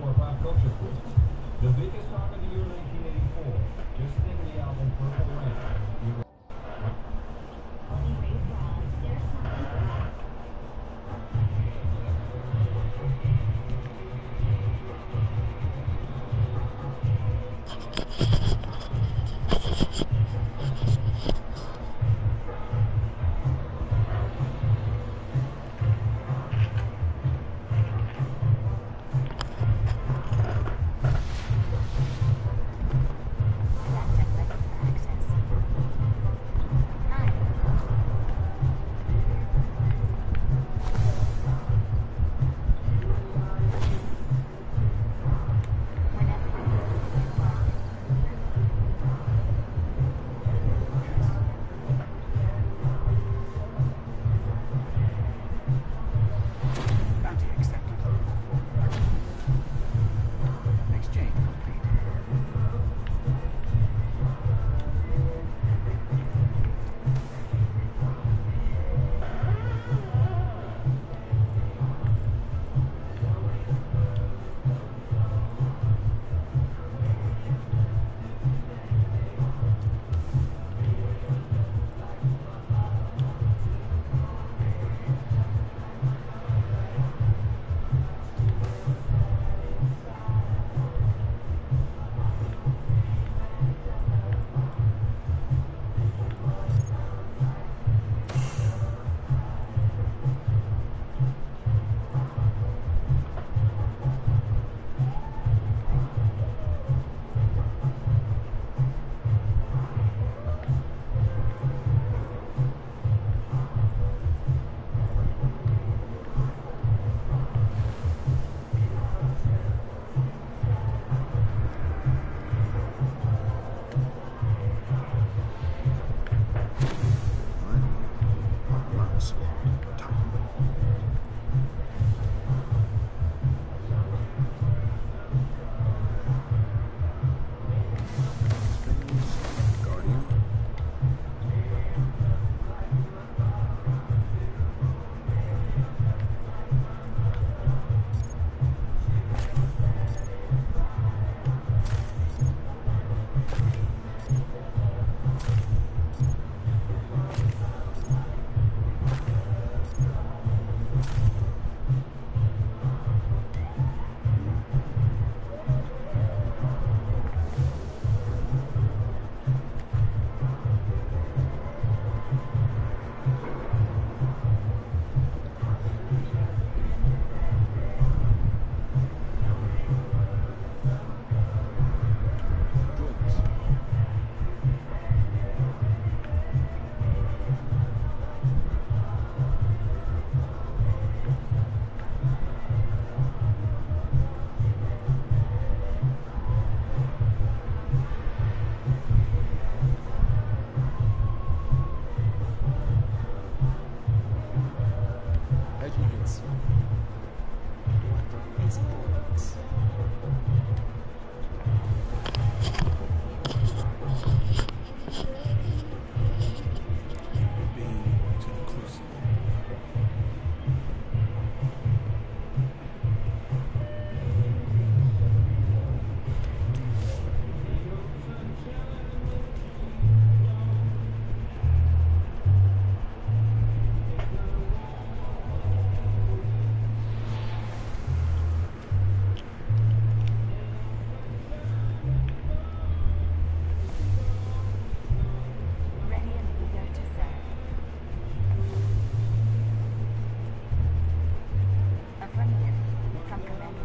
for Pop Culture. The biggest song of the year 1984. Just think of the album Purple Rain.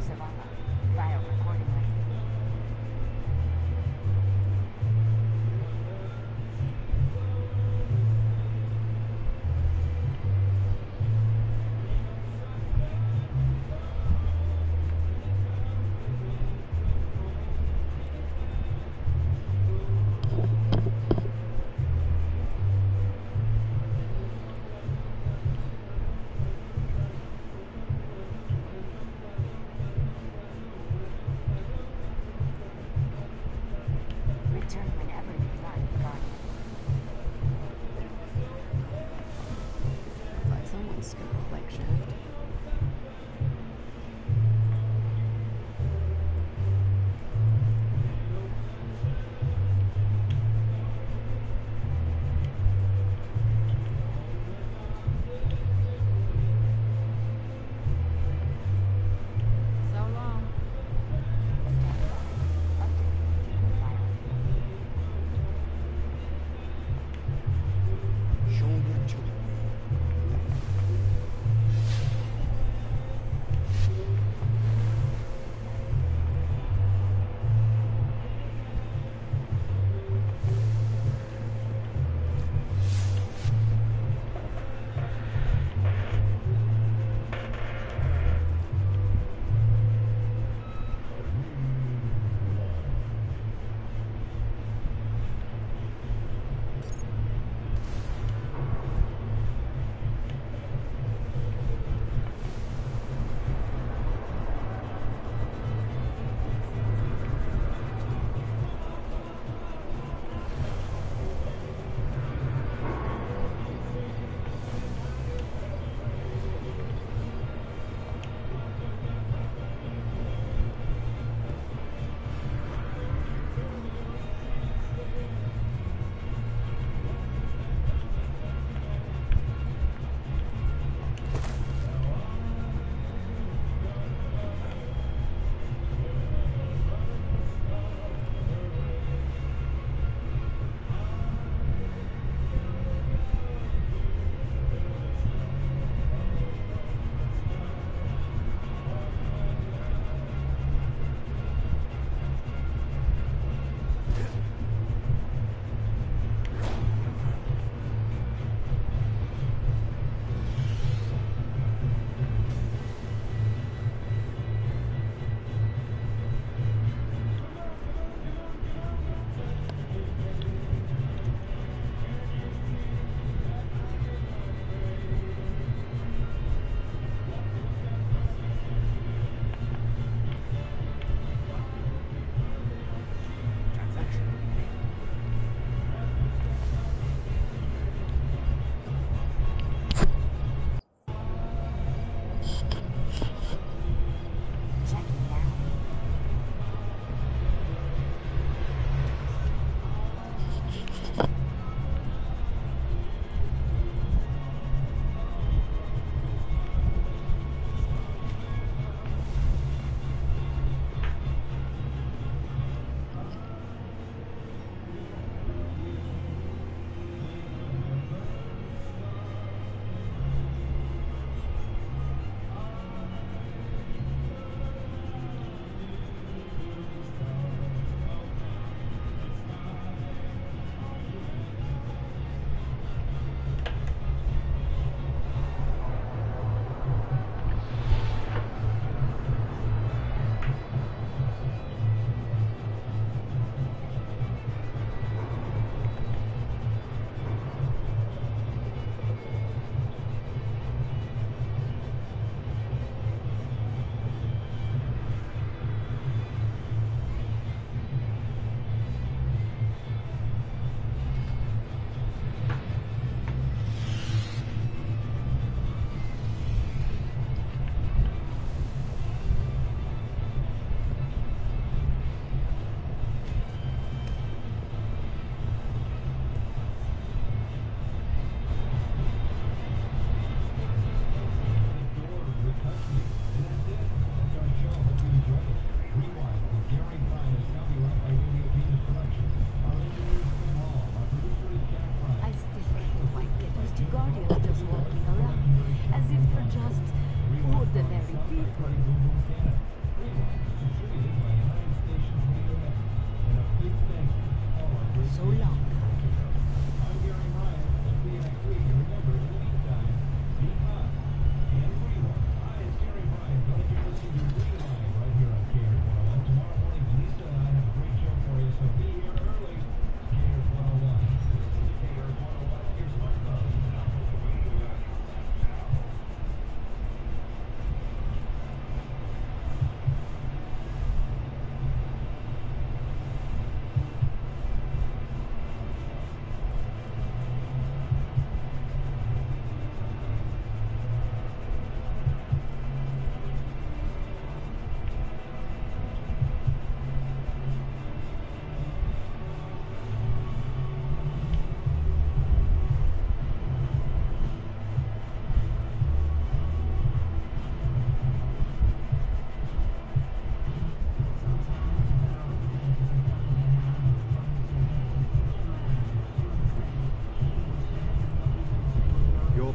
From Commander Zavala. File accordingly.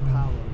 power.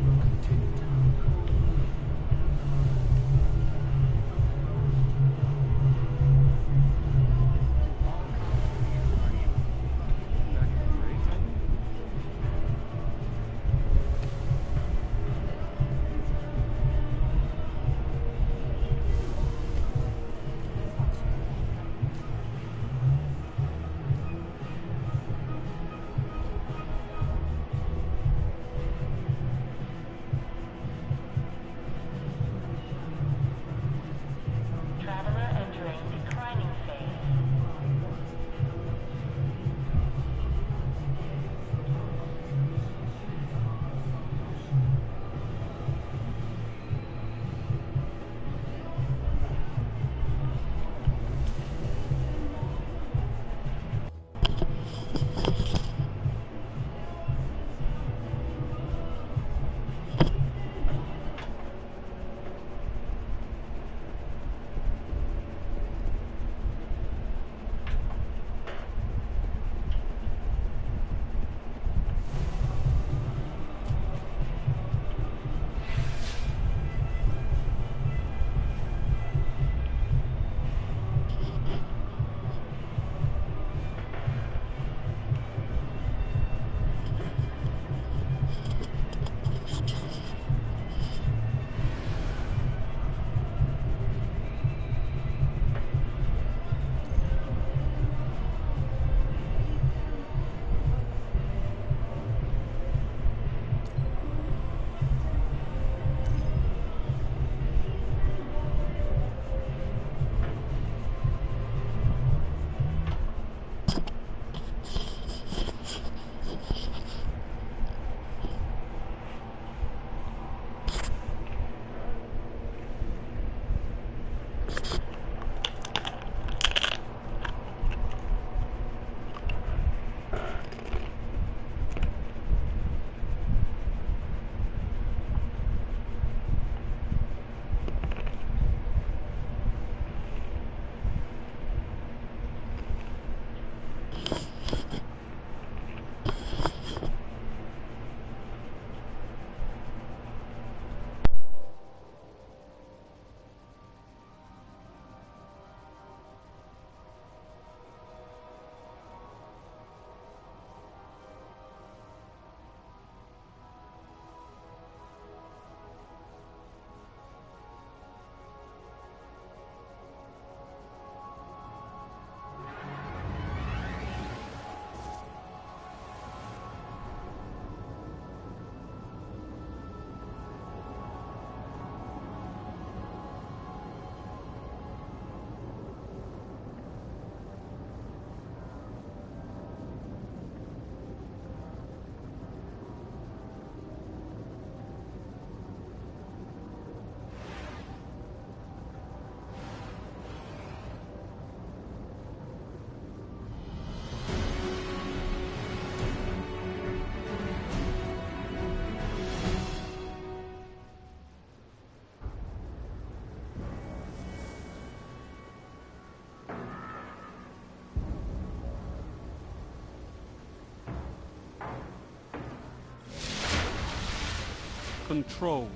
Control.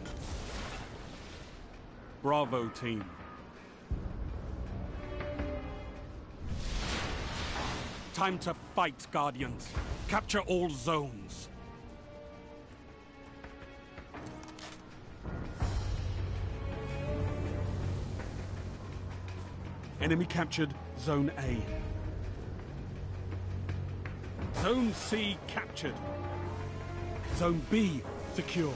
Bravo team. Time to fight, Guardians. Capture all zones. Enemy captured Zone A. Zone C captured. Zone B secure.